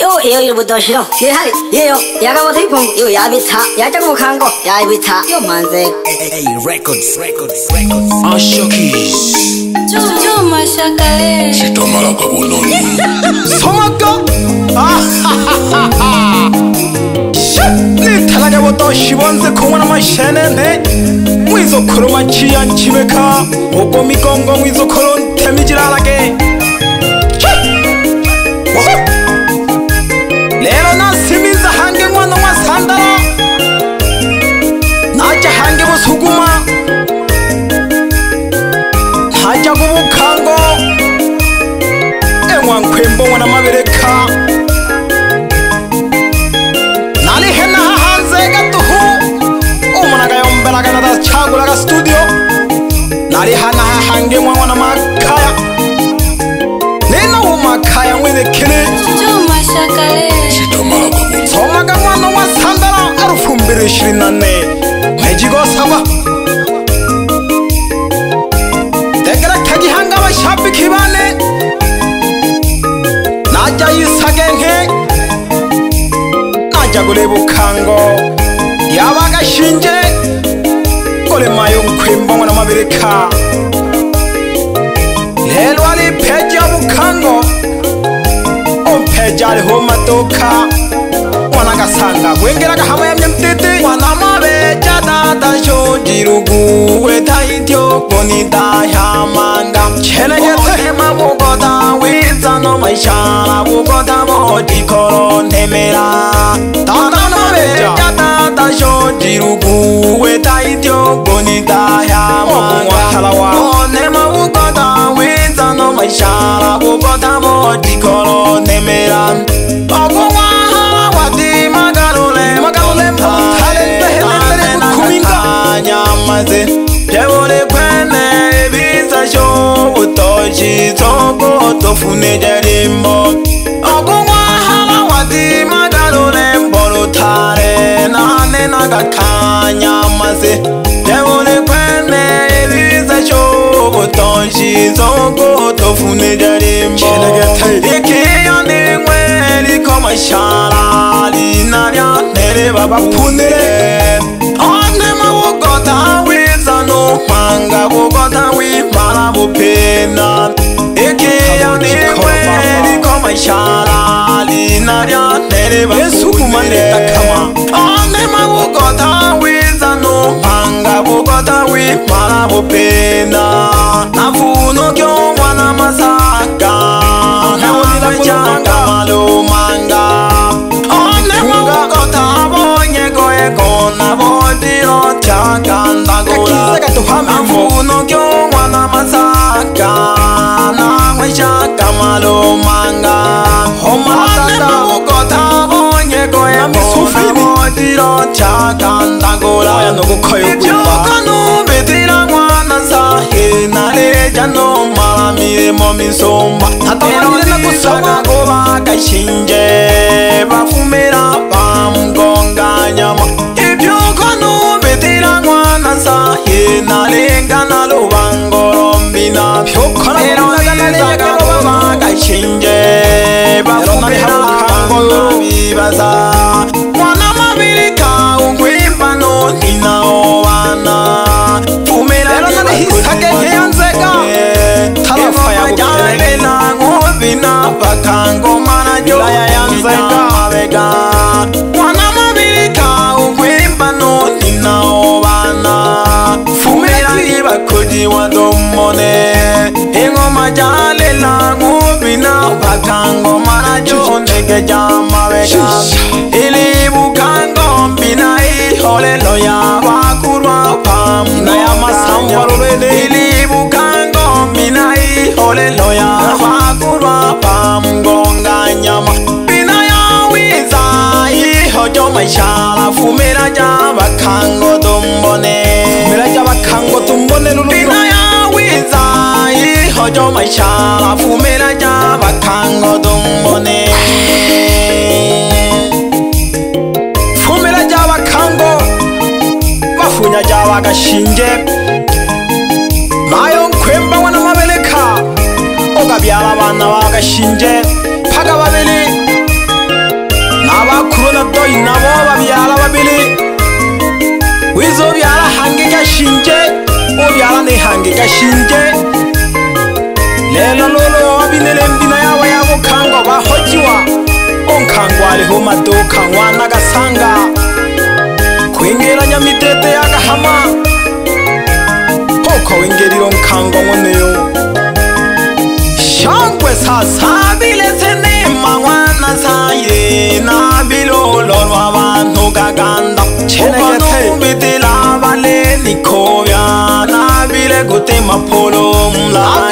यो यो यो बुद्धो शिरो ये हाय ये यो या का वही पुम यो या भी था या चक वो खान को या भी था यो मान से records records records ashokis जो जो मशा करे si toma la cabulón somako shit talaga buto shibonze kumwana mashene ne mwizo koroma chiya chibeka obo migongo mwizo koron temijiralage Whoa! mubukango enwankwembo ngwana mabereka nalihenahahanze gatuhu umunaga yombelaga natachagulaga studio nalihanahahange mwa ngwana makaya nina umakaya ngwizikili somaga mwana wa sandala 2024 mejigosaba aja yisakenge aja kule bukhango yaba kashinje kule mayo mkhwimbo ngona mabirika lelwa li pheja bukhango o pheja le ho matoka wana ka sanga kwengela ka hama ya mnyamtete wana mabe cha tata show jiruguwe taityo koni tahyamanga chelegete mabugoda wizano maishala bugoda mojikoro ntemera tananoreyatatasho jiruguwe taityo koni tahyamanga oh, oh, one oh, mabugoda wizano maishala bugoda mojikoro ntemera mazi jebole kwene ebisa sho utoji tsoko tofune jalimbo okunwa hala wati magalule mbolu thare nane nagakanya mazi jebole kwene ebisa sho utoji tsoko tofune jalimbo ikiyo ningwe liko mashara linalya nere baba funire kwanga kokota wimbala bopena eke ya nekwe liko maishala lina lya tele bakuzile ande makukota wiza no kwanga kokota wimbala bopena nafuno kyo mwana masaka nawe changa malumanga nanga omakata mukota onyeko yamisufimo diro chaka ndangola yanokukoyokuaekyokano betira mwana sahe nalejano malamile mo misomba atoaiakusoma kova kashinje bafumera pamgonga nyama ebyokano betira mwana sahe nalenga nalobangoro mbina shinge bafumbirango bibaza mwana mabirika ungwimbano ninawo wana fumeraaajane na ngobina bakangomana joayayanzega mabega mwana mabirika ungwimbano ninawo wana fumeraibakodiwa domone ingoma jane katango manajondeke jamaveka ilibuka ngombi na iholelo ya bakurwa pamna ya masambarulele ilibuka ngombi na iholelo ya bakurwa pamgonga nyama bina ya wiza ihojo maisha lafumira jabaka ojo maisha afumela ja makhango tombone fumela ja makhango mafunya ja vakashinge mayo nkhwemba wana mabelekha okabyala vana vakashinge phaka vabili navakhulu natoyi navo vabyala vabili wizo byala hange kashinge obyala nehange kashinge lelo lolo wabineleng bina yawa ya bokhangwa bahotiwa onkhangwa le ho matoka ngwana ka sanga khwengeranya mitete ya kahama hokho wengelile onkhangwa ngoneyo shangwe sasabile senema ngwana saye nabile ololwa bantu kakanda chenekete ubanumbitila balenikhobya nabile kutemapho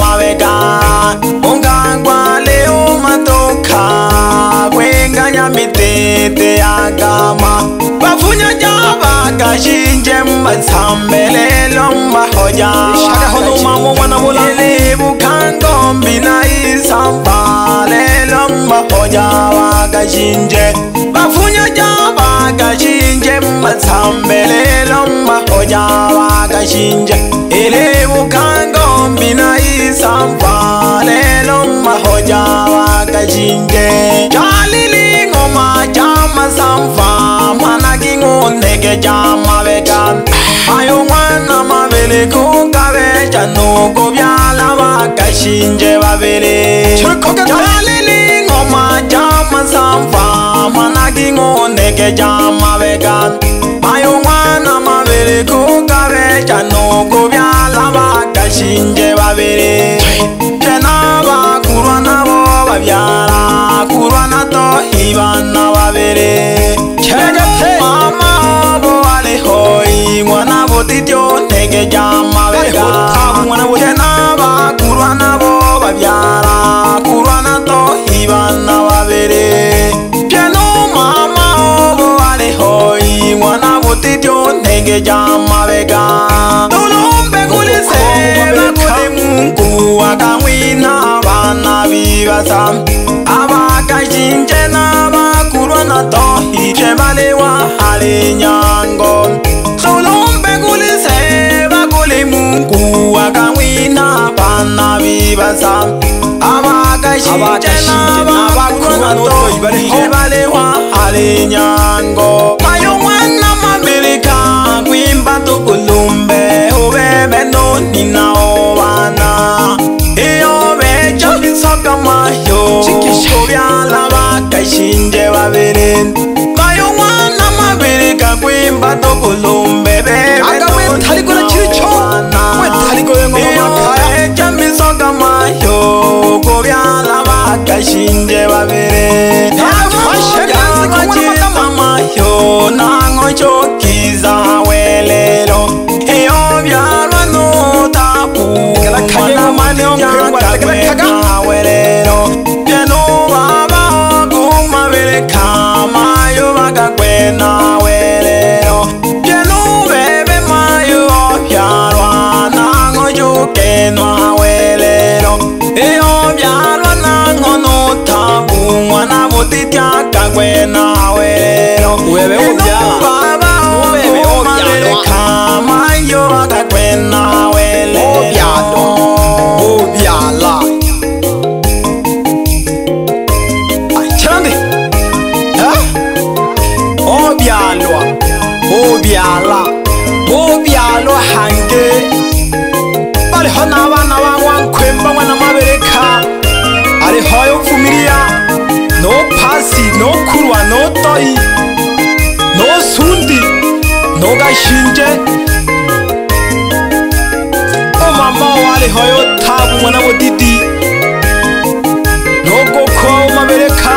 mabega ongangwa le omatoka kwenganya mitete yakama bafunya jabaka shinje mbatsambelelo mbahojaaaaaaae bukangombi na isamba lelo mbahojabaka shinje bafunya jabaka shinje mbatsambelelo mbahojabaka shinje ele bukango mina isambalelo mahoja wakajinje jalili ngoma jama samfa mana kingundeke jamavekan ayo mwana mavele kukaveja nuku vyala vakashinje vavele jalili ngoma jama samfa mana kingundeke jamavekan ayo mwana vabereki ukave cano ku vyala vaka xinje vavere cena vakulwa na vo vavyala kulwa na to i vana vavere mama vo valehoi n'wana vo titio nege ja mavega ke jamabeka olombe kulise bakhamuku akamwina bana bibasa abakashinje nabakulwa na tohi je balewa ale nyango olombe kulise bakule muku akamwina bana bibasa abakashinje nabakulwa na tohi je balewa ale nyango vachinje vavereni mayon'wana ma veleka kwimba to kulumbe veveaecamisoka mahlo ku vyala va ka xinje vavereni vachisa mahlo nan'ochokiza nokhulwa notoyi nosundi nokashinje omama walehoyo thabu mwana wodidi nokokho mabeleka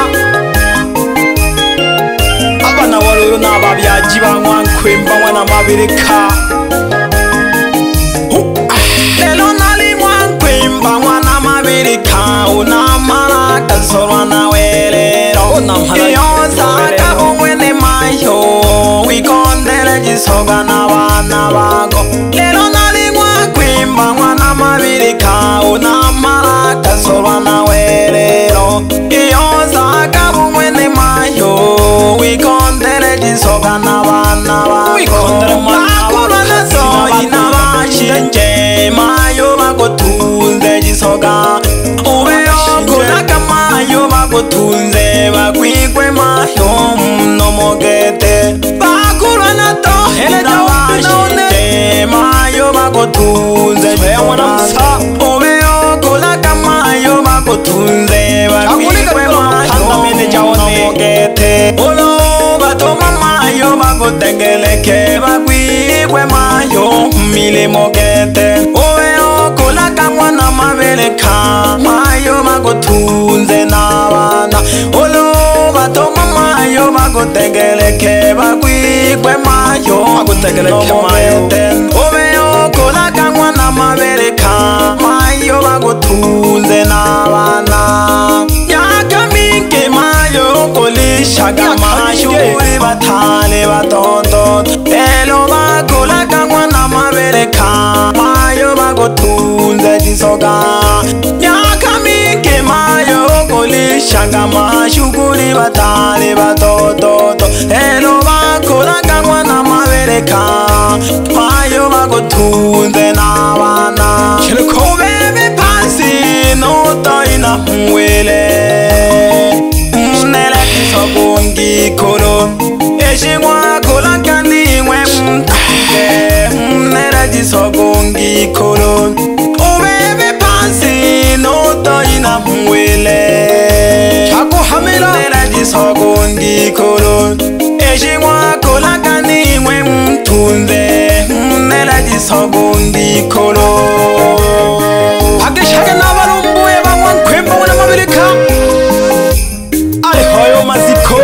abana waloyo nababyaji bamwankwemba mwana mabeleka elonalimwankwemba mwana mabeleka unamala kazolwa nawelee yonzaka uwene mayo wikondele jisoga na wana wako lelo naligwa kwimba mwana mabilikau na mala kasoba na welelo yonzaka kotengeleke bakwi kwemayo milimo kete owe okolaka mwana mabeleka mayo bakothunze na bana olo batoma mayo bakotengeleke bakwi kwemayo bakotengeleke mayo mayo vakotunze tisoka nyaka minge mayo okolishanga mashukuli vatali vatototo elo vakolaka n'wana mavereka mayo vakotunze na vana uveve pansi notoina mwele mnele tisokungikolo kwaziswa kongikholo ubebe phansi notoyina mwele akuhamelaeraziswa kongikholo eximwako lakaniwe mtunze neraziswa kongikholo akishake navalumbuye vamwankhwembo wena mabilika alihoyo maziko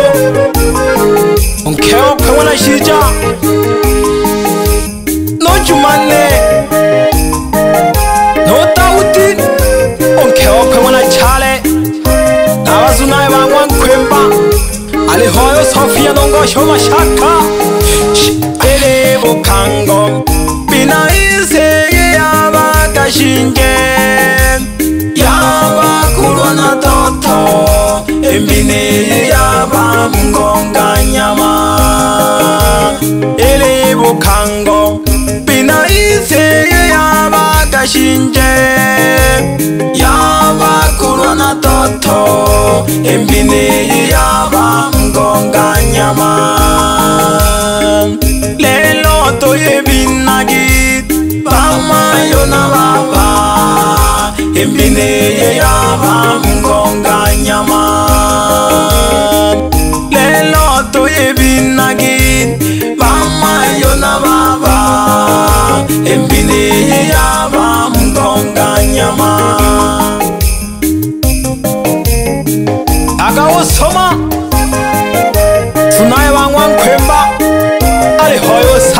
nkheokhe wena xija sofia nongoshoma shaka elebukango bina izege yabagashinge yabakulwa na toto embineye yaba mgonga nyama elebukango bina izege shinje yaba kurona toto embine yaba ngonga nyama lelo to yebina git bama yona baba embine yaba ngonga nyama lelo to yebina git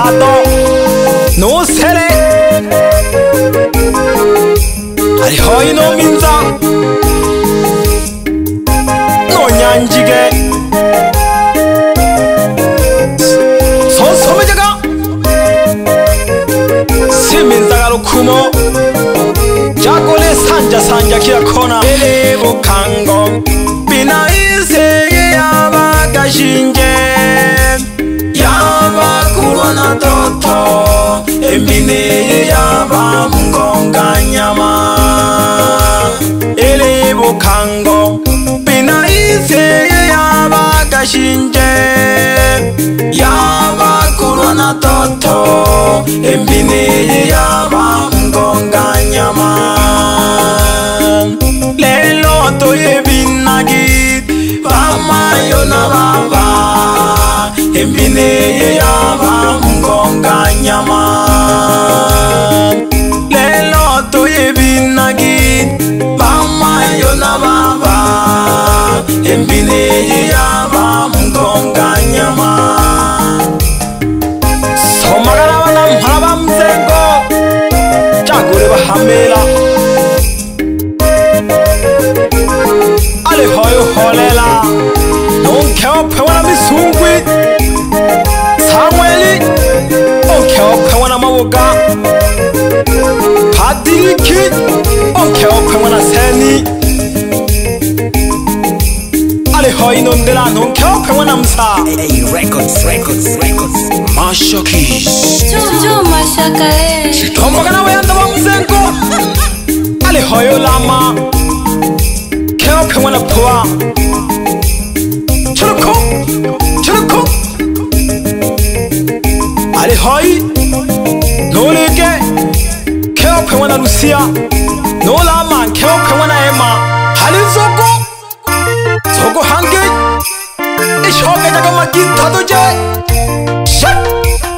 カートノーセレアリホイの民山のにゃんじげそんそめじゃがせみんざがろくもじゃこれさんじゃさんじゃきらこなえれぼかんごびないせげやばがしんじ emineyo yava mungonga nyama ele vukhango pina iseye yava kaxinje yava kurwana toto emineyo yava mungonga nyama lelo toyevinaki vamayo na vava emine yeyava mungonga nyama lelo toyevinaki bamayo na vava emine yeyava mungonga nyama, Lelo, toye, binagi, mama, yona, baba, embine, yeyava, mungonga, nyama. mwuga padiriki okeokwe mwanaseni ariho inondera ntukeokwe mwana msa mashokisitombaga nawe yanda bamuzengo ariho yolama keokwe mwana puwa churuku churuku arihoi nolege keokhwe ngwana lusia nolaman keokhwe ngwana ema hali zoko zoko hange ishoke jaka makithato je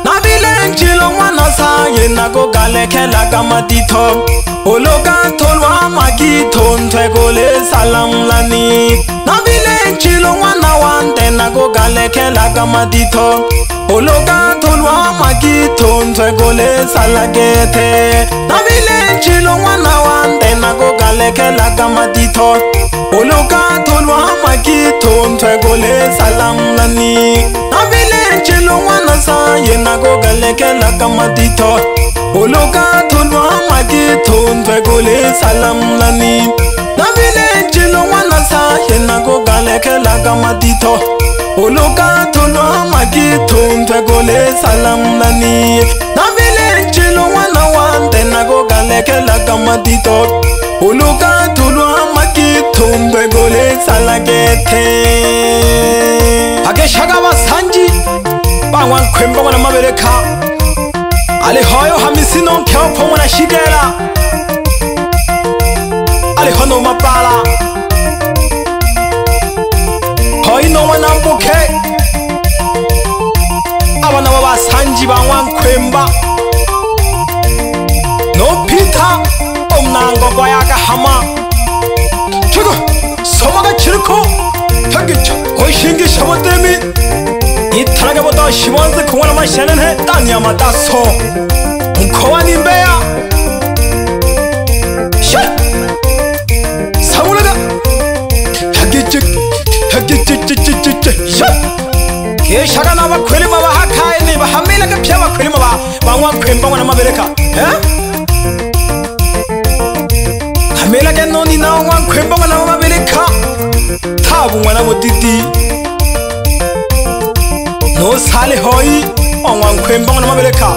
nabilenjilo ngwana saye nako kalekhela ka matitho olokatholwa makitho nthwekole salamlani nabilenjilo ngwana wante nako kalekhela ka matitho olokatholwa makithontshwe kolesalakethe navile ncilo n'wana wa ntena ko kalekhela ka matitho olokatholwa makithontshwe kolesalamlani navile ncilo n'wana sa yena ko kalekhela ka matitho olokatholwa makithontshwe kolesalamlani xithuntwe ku lesalamulani navile ncilo n'wana wa nte na ko kalekela ka matito uluka tulwa makithumbe ku lesalakethe akexaka vasanji van'wankhwembu n'wana mavelekha alihoyo hamisi nonkhepho n'wana xikela aliho no mapala hoyi non'wana mbukhe 지방왕 ქ ვ 바높이타 엄난거 과야가 하마 저거 서마가 치르코 당기쳐 어이신기 샤바 때문에 이타락게보다 시원스 공원만 샤는 해 따냐마 따소 공커와 님배야 샷 상우라가 하기쯔 하기쯔쯔쯔쯔쯔 샷 개샤가 나와 괴리마와 kgele ke pšha bakhwedi moba bangwe ba kgweng ba ngwana mabereka e gamela ke no dina ngwa kgweng ba ngwana ba mabereka thabo ngwana motiti no sa lehoi o ngwa kgweng ba ngwana mabereka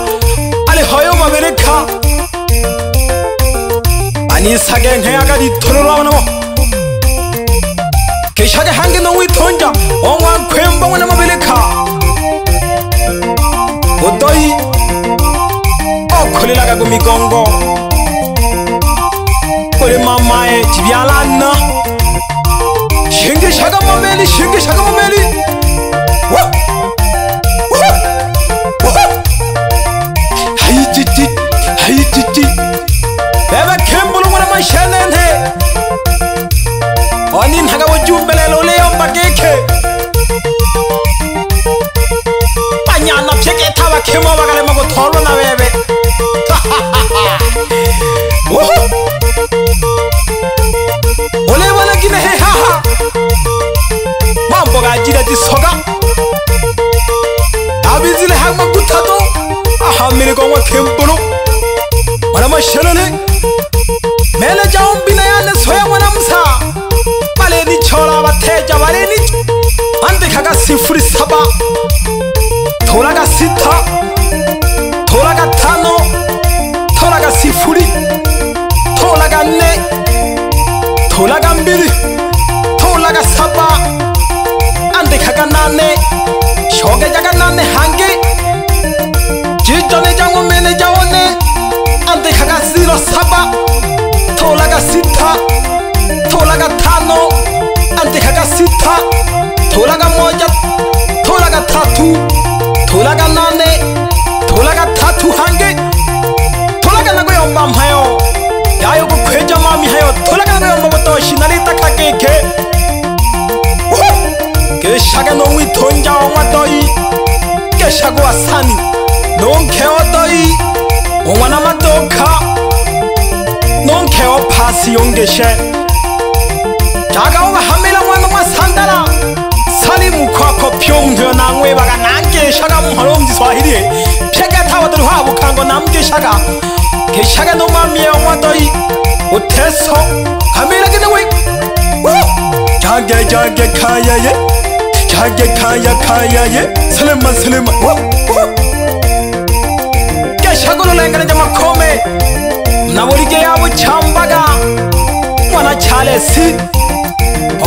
a lehoi o mabereka ba ne sa kenge yaka ditholelo ba bona boo 내쉬운게잠깐만 지라지 서가 아비질 항만 구타도 아하미를 공화 캠보로 바라마 셔널해 shake no mi thonja onga toi ke shago asani no mke o toi onga na matoka no mke o pasi onge she jaga onga hamila mwa mwa sandala sali mukwa ko pyo mdo na ngwe baga nange shaga mhalo mdi swahili cheka thawa tru ha bukango namge shaga ke shaga no mami onga toi uteso hamila kinawe jage jage kaya ye yeah jage khaya khaya ye selema selema wo ke shagolo la ngana jama khome na boli ke abu chambaga wana chale si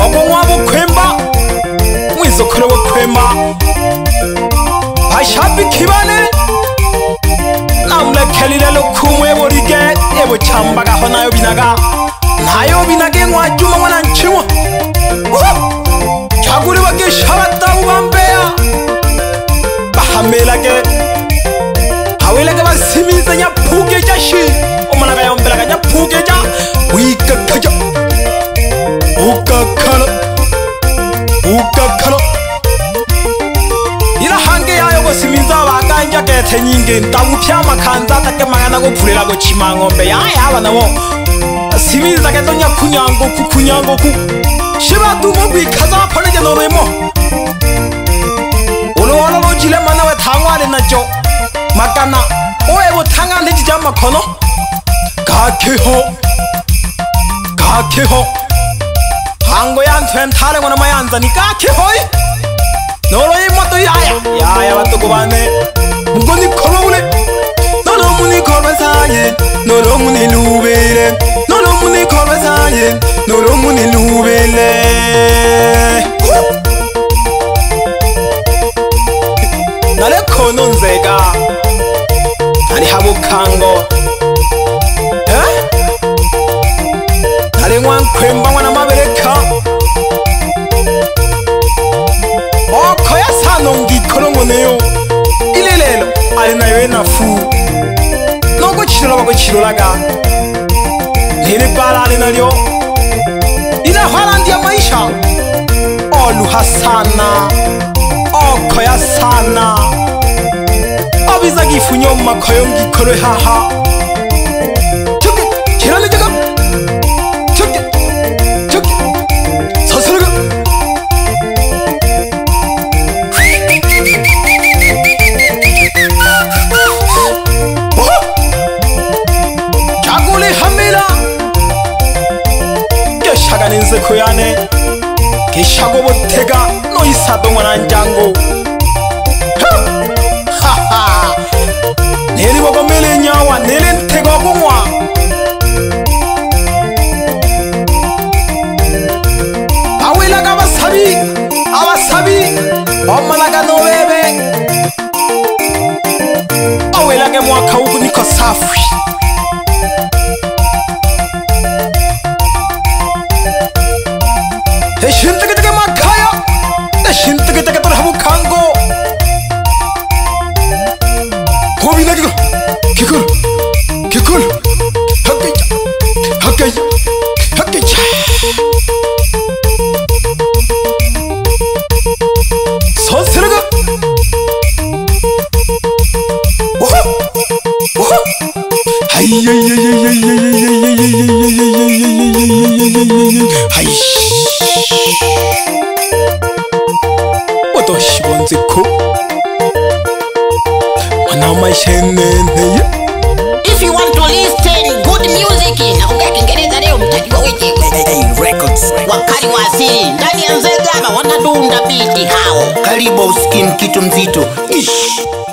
obo wa bu khemba mwizo khole bu khema bashabi kibane na mna khelile lo khumwe boli ke ebu chambaga hona yo binaga nayo binage ngwa juma wana nchimo Woo! आगुर वके शरत ता उम पे हमे लगे हवे लगे बस सिमी से या फूके जा शी ओ मना गया उम पे लगा या फूके जा वी कखज ओ कखल ओ कखल ila hange yayo kosiminza vakanja kethe nyingi ntavu phya makhanza take mangana ku pfulelaku chimang'ombe yaya ava navo simizage donya kunyangoku kunyangoku shibatumugwi kazaphoneke nobemo unoona lojile mana we thangwane naco makana oe bothanga leji ja makgono kakeho kakeho hango ya nthwenthale ngwana mayanzani kakehoi noloyi moto yaya yaya batoko bane mukoni kholobule nolomuni kholwe saye nolomuni lubile nurumuni kobe zanye nurumuni nubele nalekono nzega nalihabukango nalinwankwemba mwana mabereka okoyasano ngikono ngoneyo ilelelo alinayoenafu nokuchilola bakuchilolaga hili bala linalyo inahwalandya maisha oluha sana okoya sana obizagifunya omumakoyo ngikolwe haha shago botega no isa dongwana njango neli bogomele nyawa neli ntega bongwa bawelaka basabi abasabi bamalaka nobebe awelake mwaka wukunikosafi 개꿀 개꿀 학교야 학교야 shenene If you want to listen good music inaongea Kiingereza leo mtajua wiki wakali wa asili ndani ya Nzega wanadunda biti hao. Karibu usikie kitu mzito Ish.